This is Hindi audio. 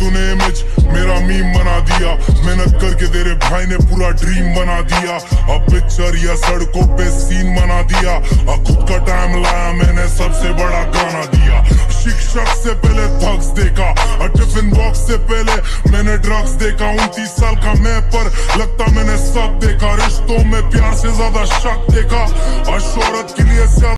तूने इमेज मेरा मीम बना दिया। मेहनत करके तेरे भाई ने पूरा ड्रीम बना दिया। अब पिक्चर या सड़कों पे सीन बना दिया। अब खुद का टाइम लाया, मैंने सबसे बड़ा गाना दिया। शिक्षक से पहले थग्स देखा टिफ़िन बॉक्स से पहले मैंने ड्रग्स देखा। उनतीस साल का मैं पर लगता देखा रिश्तों में प्यार से ज़्यादा शक देखा। और शोहरत के लिए